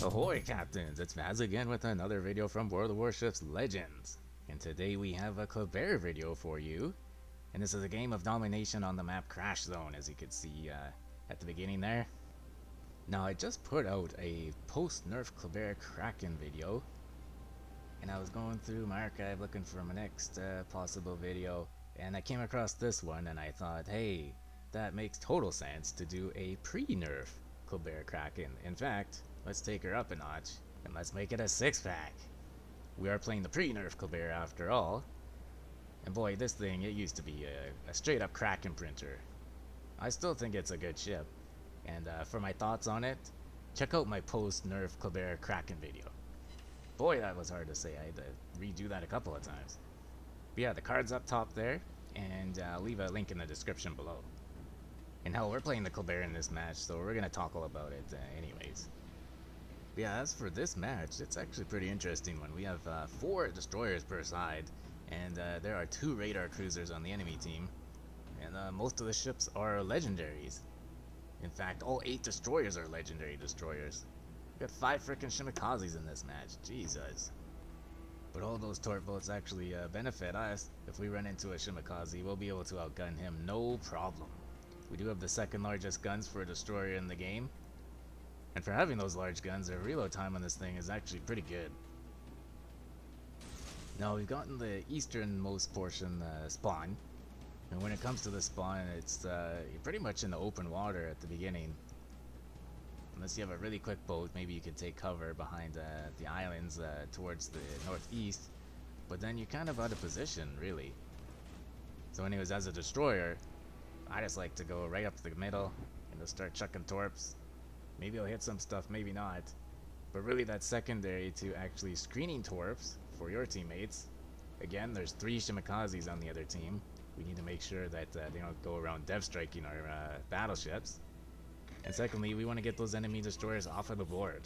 Ahoy captains, it's Vazz again with another video from World of Warships Legends. And today we have a Kleber video for you. And this is a game of domination on the map Crash Zone as you can see uh, at the beginning there. Now I just put out a post-nerf Kleber Kraken video. And I was going through my archive looking for my next uh, possible video. And I came across this one and I thought, hey, that makes total sense to do a pre-nerf Kleber Kraken. In fact, let's take her up a notch and let's make it a six pack. We are playing the pre-nerf Kleber after all. And boy, this thing, it used to be a, a straight up Kraken printer. I still think it's a good ship. And uh, for my thoughts on it, check out my post-nerf Kleber Kraken video. Boy, that was hard to say. I had to redo that a couple of times. But yeah, the card's up top there, and uh, leave a link in the description below. And hell, we're playing the Kleber in this match, so we're gonna talk all about it uh, anyways. Yeah, as for this match, it's actually pretty interesting one. We have uh, four destroyers per side, and uh, there are two radar cruisers on the enemy team. And uh, most of the ships are legendaries. In fact, all eight destroyers are legendary destroyers. We got five freaking Shimakazes in this match. Jesus. But all those torp boats actually uh, benefit us. If we run into a Shimakaze, we'll be able to outgun him no problem. We do have the second largest guns for a destroyer in the game. And for having those large guns, their reload time on this thing is actually pretty good. Now we've gotten the easternmost portion uh, spawn. And when it comes to the spawn, it's uh, pretty much in the open water at the beginning. Unless you have a really quick boat, maybe you can take cover behind uh, the islands uh, towards the northeast. But then you're kind of out of position, really. So anyways, as a destroyer, I just like to go right up to the middle and just start chucking torps. Maybe I'll hit some stuff, maybe not. But really that's secondary to actually screening torps for your teammates. Again, there's three Shimakazes on the other team. We need to make sure that uh, they don't go around dev striking our uh, battleships. And secondly, we want to get those enemy destroyers off of the board.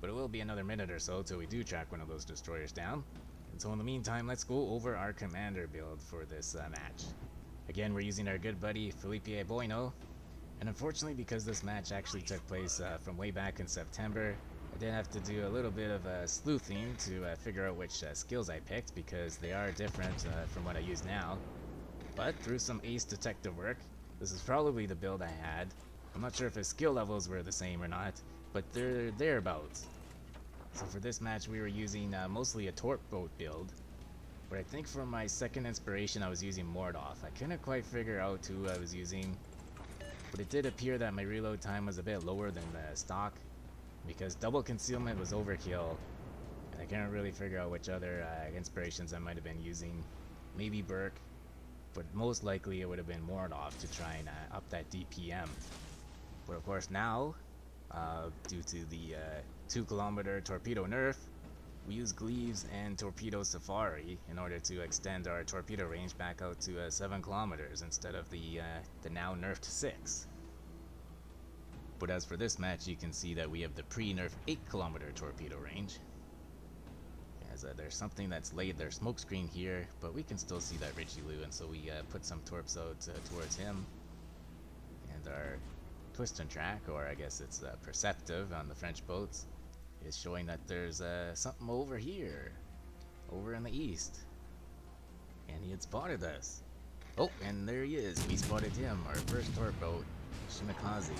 But it will be another minute or so till we do track one of those destroyers down. And so in the meantime, let's go over our commander build for this uh, match. Again, we're using our good buddy Felipe Bueno. And unfortunately, because this match actually took place uh, from way back in September, I did have to do a little bit of sleuthing to uh, figure out which uh, skills I picked because they are different uh, from what I use now. But through some ace detective work, this is probably the build I had. I'm not sure if his skill levels were the same or not, but they're thereabouts. So for this match, we were using uh, mostly a torp boat build, but I think for my second inspiration I was using Mordoff. I couldn't quite figure out who I was using. But it did appear that my reload time was a bit lower than the stock. Because double concealment was overkill. And I can't really figure out which other uh, inspirations I might have been using. Maybe Burke. But most likely it would have been Mordoff to try and uh, up that DPM. But of course now, uh, due to the uh, 2 kilometer torpedo nerf, we use Gleaves and Torpedo Safari in order to extend our torpedo range back out to uh, 7 kilometers instead of the, uh, the now nerfed 6. But as for this match, you can see that we have the pre-nerf 8 kilometer torpedo range. As uh, there's something that's laid their smokescreen here, but we can still see that Richelieu, and so we uh, put some torps out uh, towards him. And our twist and track, or I guess it's uh, perceptive on the French boats, is showing that there's uh, something over here, over in the east. And he had spotted us. Oh, and there he is. We spotted him, our first torp boat, Shimakaze.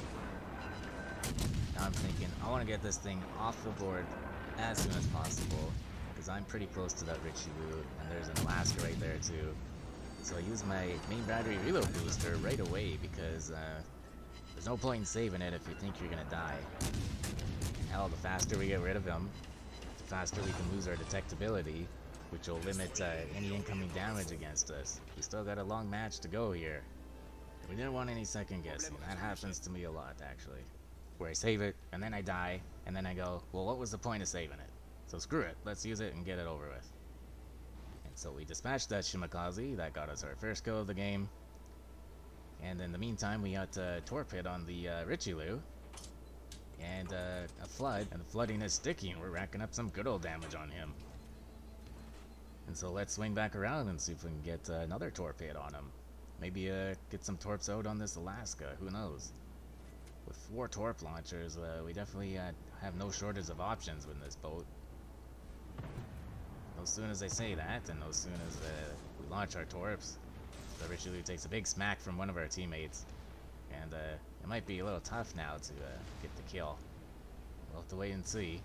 Now I'm thinking, I want to get this thing off the board as soon as possible, because I'm pretty close to that Richie Lou, and there's an Alaska right there too. So I use my main battery reload booster right away, because uh, there's no point in saving it if you think you're gonna die. Hell, the faster we get rid of him, the faster we can lose our detectability, which will limit uh, any incoming damage against us. We still got a long match to go here. We didn't want any second guessing. That happens to me a lot, actually. Where I save it, and then I die, and then I go, well, what was the point of saving it? So screw it, let's use it and get it over with. And so we dispatched that Shimakaze, that got us our first kill of the game. And in the meantime, we got uh, torp hit on the uh, Richelieu, and uh, a flood, and the flooding is sticky, and we're racking up some good old damage on him. And so let's swing back around and see if we can get uh, another torp hit on him. Maybe uh, get some torps out on this Alaska, who knows. with four torp launchers, uh, we definitely uh, have no shortage of options with this boat. No soon as I say that, and no soon as uh, we launch our torps, the Richelieu takes a big smack from one of our teammates, and it might be a little tough now to uh, get the kill. We'll have to wait and see.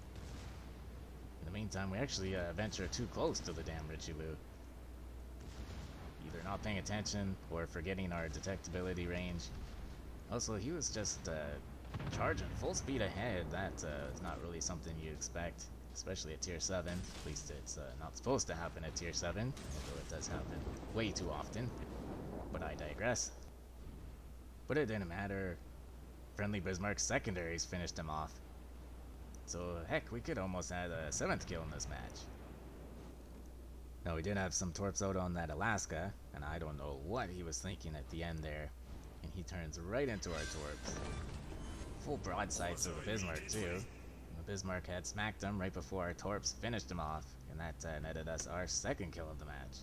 In the meantime, we actually uh, venture too close to the damn Richelieu. Either not paying attention or forgetting our detectability range. Also, he was just uh, charging full speed ahead. That uh, is not really something you expect, especially at tier 7. At least it's uh, not supposed to happen at tier 7, although it does happen way too often. But I digress. But it didn't matter. Friendly Bismarck's secondaries finished him off. So, heck, we could almost add a 7th kill in this match. Now, we did have some torps out on that Alaska, and I don't know what he was thinking at the end there. And he turns right into our torps. Full broadside to the Bismarck, too. The Bismarck had smacked him right before our torps finished him off, and that uh, netted us our second kill of the match.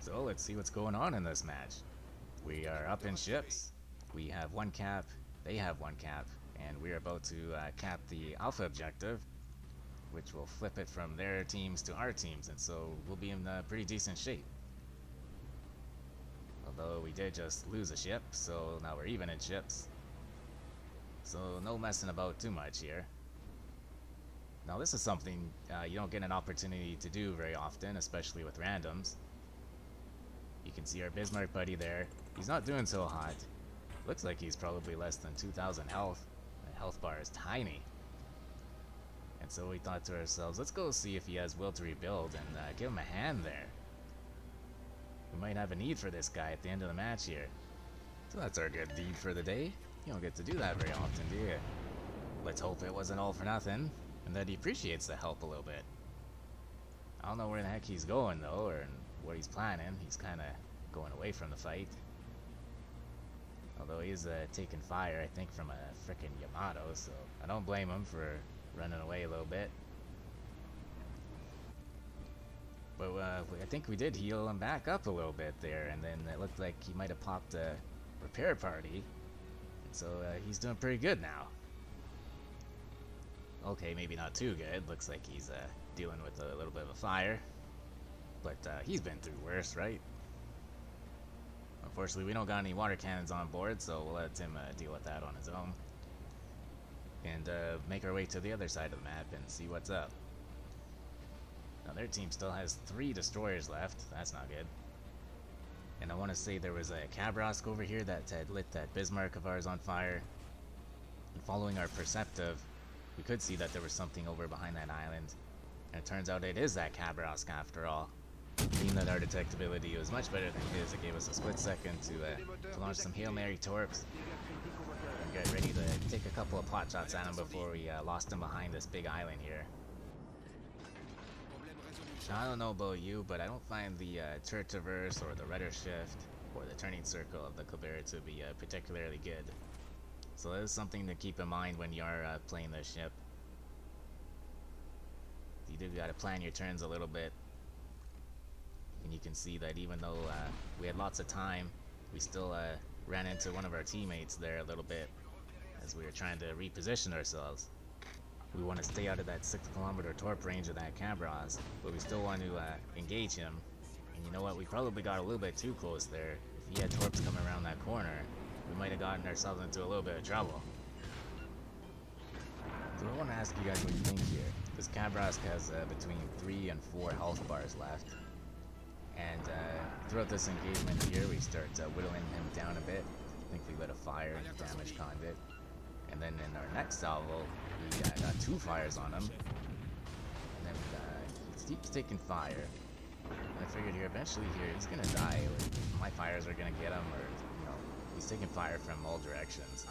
So, let's see what's going on in this match. We are up in ships. We have one cap, they have one cap, and we're about to uh, cap the Alpha objective, which will flip it from their teams to our teams, and so we'll be in uh, pretty decent shape. Although we did just lose a ship, so now we're even in ships. So no messing about too much here. Now this is something uh, you don't get an opportunity to do very often, especially with randoms. You can see our Bismarck buddy there. He's not doing so hot. Looks like he's probably less than 2,000 health. The health bar is tiny. And so we thought to ourselves, let's go see if he has will to rebuild and uh, give him a hand there. We might have a need for this guy at the end of the match here. So that's our good deed for the day. You don't get to do that very often, do you? Let's hope it wasn't all for nothing, and that he appreciates the help a little bit. I don't know where the heck he's going, though, or what he's planning. He's kind of going away from the fight. Although he's uh, taking fire, I think, from a frickin' Yamato, so I don't blame him for running away a little bit. But uh, I think we did heal him back up a little bit there, and then it looked like he might have popped a repair party. So uh, he's doing pretty good now. Okay, maybe not too good. Looks like he's uh, dealing with a little bit of a fire. But uh, he's been through worse, right? Unfortunately, we don't got any water cannons on board, so we'll let him uh, deal with that on his own. And uh, make our way to the other side of the map and see what's up. Now their team still has three destroyers left. That's not good. And I want to say there was a Khabarovsk over here that had lit that Bismarck of ours on fire. And following our Perceptive, we could see that there was something over behind that island. And it turns out it is that Khabarovsk after all. Being that our detectability was much better than his, it gave us a split second to, uh, to launch some Hail Mary torps. And get ready to take a couple of pot shots at him before we uh, lost him behind this big island here. I don't know about you, but I don't find the uh, traverse or the Rudder Shift or the turning circle of the Kavira to be uh, particularly good. So that is something to keep in mind when you are uh, playing this ship. You do gotta plan your turns a little bit. Can see that even though uh, we had lots of time, we still uh, ran into one of our teammates there a little bit as we were trying to reposition ourselves. We want to stay out of that 6 kilometer torp range of that Khabarovsk, but we still want to uh, engage him. And you know what, we probably got a little bit too close there. If he had torps coming around that corner, we might have gotten ourselves into a little bit of trouble. So I want to ask you guys what you think here. This Khabarovsk has uh, between 3 and 4 health bars left. And uh, throughout this engagement here, we start uh, whittling him down a bit. I think we lit a fire and damage convict. And then in our next salvo, we uh, got two fires on him. And then uh, he keeps taking fire. I figured here, eventually here, he's gonna die. Or my fires are gonna get him, or, you know, he's taking fire from all directions.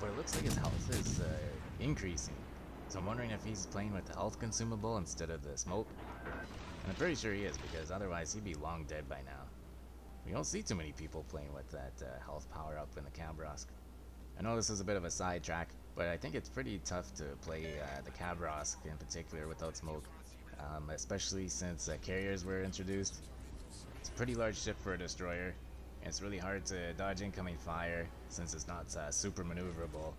But it looks like his health is uh, increasing. So I'm wondering if he's playing with the health consumable instead of the smoke. I'm pretty sure he is, because otherwise he'd be long dead by now. We don't see too many people playing with that uh, health power up in the Khabarovsk. I know this is a bit of a sidetrack, but I think it's pretty tough to play uh, the Khabarovsk in particular without smoke, um, especially since uh, carriers were introduced. It's a pretty large ship for a destroyer, And it's really hard to dodge incoming fire since it's not uh, super maneuverable.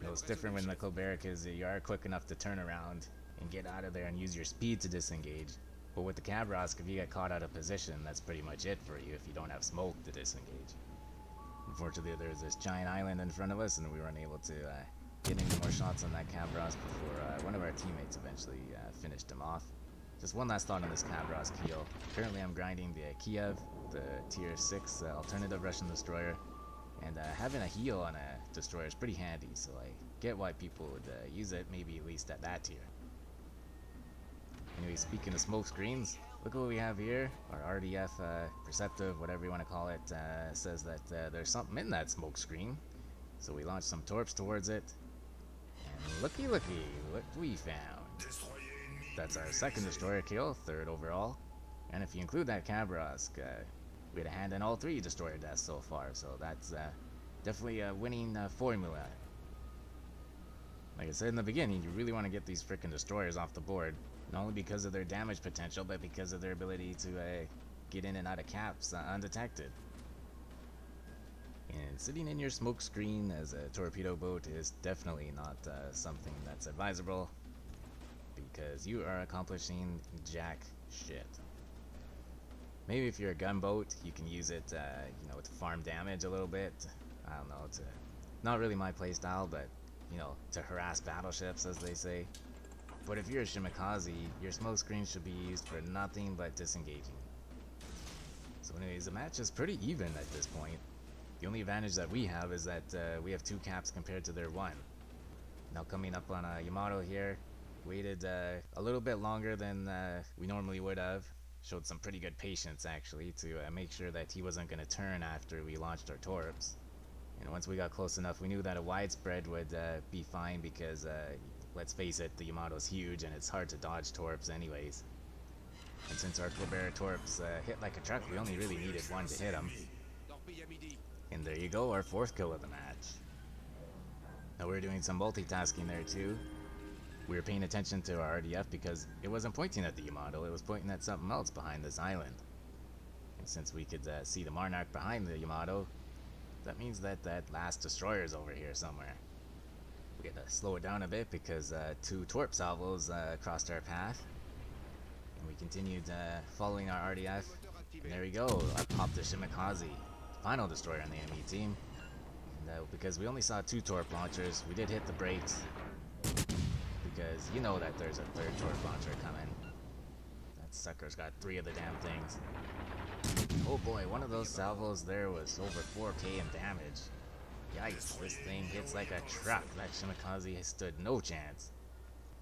You know, it's different when the Kleber is you are quick enough to turn around and get out of there and use your speed to disengage. But with the Khabarovsk, if you get caught out of position, that's pretty much it for you if you don't have smoke to disengage. Unfortunately, there's this giant island in front of us, and we weren't able to uh, get any more shots on that Khabarovsk before uh, one of our teammates eventually uh, finished him off. Just one last thought on this Khabarovsk Keel. Currently, I'm grinding the Kiev, the tier 6 uh, alternative Russian destroyer, and uh, having a heal on a destroyer is pretty handy, so I get why people would uh, use it, maybe at least at that tier. Anyway, speaking of smoke screens, look what we have here. Our RDF uh, Perceptive, whatever you want to call it, uh, says that uh, there's something in that smoke screen. So we launched some torps towards it. And looky looky, what we found. That's our second destroyer kill, third overall. And if you include that Khabarovsk, uh, we had a hand in all three destroyer deaths so far, so that's uh, definitely a winning uh, formula. Like I said in the beginning, you really want to get these freaking destroyers off the board. Not only because of their damage potential, but because of their ability to uh, get in and out of caps uh, undetected. And sitting in your smoke screen as a torpedo boat is definitely not uh, something that's advisable because you are accomplishing jack shit. Maybe if you're a gunboat, you can use it, uh, you know, to farm damage a little bit. I don't know, to not really my playstyle, but you know, to harass battleships, as they say. But if you're a Shimakaze, your smoke screen should be used for nothing but disengaging. So anyways, the match is pretty even at this point. The only advantage that we have is that uh, we have two caps compared to their one. Now coming up on uh, Yamato here, waited uh, a little bit longer than uh, we normally would have. Showed some pretty good patience actually to uh, make sure that he wasn't going to turn after we launched our torps. And once we got close enough, we knew that a widespread would uh, be fine because uh, let's face it, the Yamato's huge and it's hard to dodge torps anyways. And since our Kleber torps uh, hit like a truck, we only really needed one to hit him. And there you go, our fourth kill of the match. Now we are doing some multitasking there too. We were paying attention to our RDF because it wasn't pointing at the Yamato, it was pointing at something else behind this island. And since we could uh, see the Monarch behind the Yamato, that means that that last destroyer is over here somewhere. We to slow it down a bit because uh, two torp salvos uh, crossed our path. And we continued uh, following our RDF. And there we go, I popped the Shimakaze, final destroyer on the enemy team. And uh, because we only saw two torp launchers, we did hit the brakes. Because you know that there's a third torp launcher coming. That sucker's got three of the damn things. Oh boy, one of those salvos there was over 4k in damage. Yikes, this thing hits like a truck. That Shimakaze stood no chance.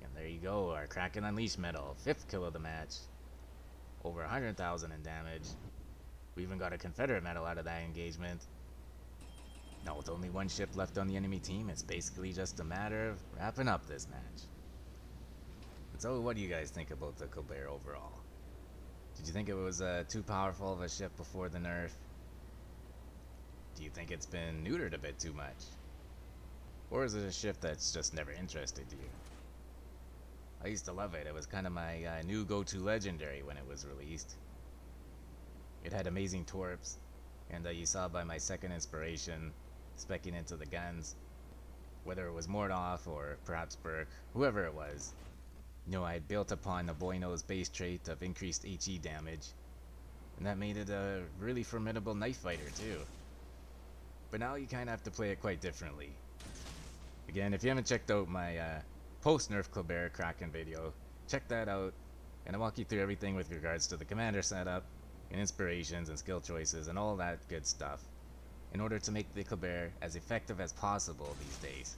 And there you go, our Kraken Unleashed medal. Fifth kill of the match. Over 100,000 in damage. We even got a Confederate medal out of that engagement. Now with only one ship left on the enemy team, it's basically just a matter of wrapping up this match. So what do you guys think about the Kleber overall? Did you think it was uh, too powerful of a ship before the nerf? Do you think it's been neutered a bit too much? Or is it a ship that's just never interested to you? I used to love it. It was kind of my uh, new go-to legendary when it was released. It had amazing torps, and uh, you saw by my second inspiration, specking into the guns, whether it was Mordoff or perhaps Burke, whoever it was, you know, I had built upon the Buono's base trait of increased HE damage, and that made it a really formidable knife fighter too. But now you kind of have to play it quite differently. Again, if you haven't checked out my uh, post-nerf Kleber Kraken video, check that out, and I'll walk you through everything with regards to the commander setup, and inspirations and skill choices and all that good stuff, in order to make the Kleber as effective as possible these days.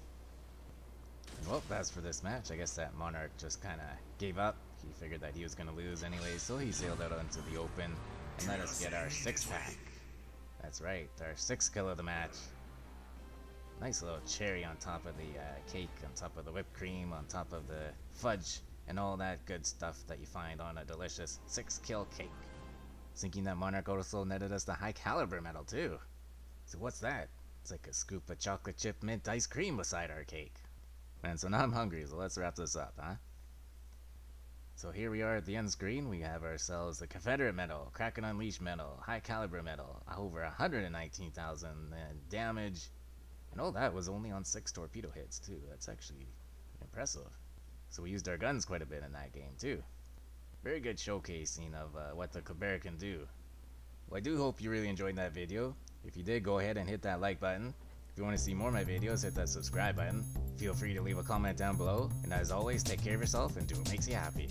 Well, that's for this match. I guess that Monarch just kind of gave up. He figured that he was going to lose anyway, so he sailed out onto the open and let us get our six pack. That's right, our sixth kill of the match. Nice little cherry on top of the uh, cake, on top of the whipped cream, on top of the fudge, and all that good stuff that you find on a delicious six kill cake. Thinking that Monarch also netted us the high caliber medal too. So what's that? It's like a scoop of chocolate chip mint ice cream beside our cake. Man, so now I'm hungry, so let's wrap this up, huh? So here we are at the end screen. We have ourselves the Confederate medal, Kraken Unleashed medal, High Caliber medal, over 119,000 damage, and all that was only on six torpedo hits too. That's actually impressive. So we used our guns quite a bit in that game too. Very good showcasing of uh, what the Kleber can do. Well, I do hope you really enjoyed that video. If you did, go ahead and hit that like button. If you want to see more of my videos, hit that subscribe button. Feel free to leave a comment down below. And as always, take care of yourself and do what makes you happy.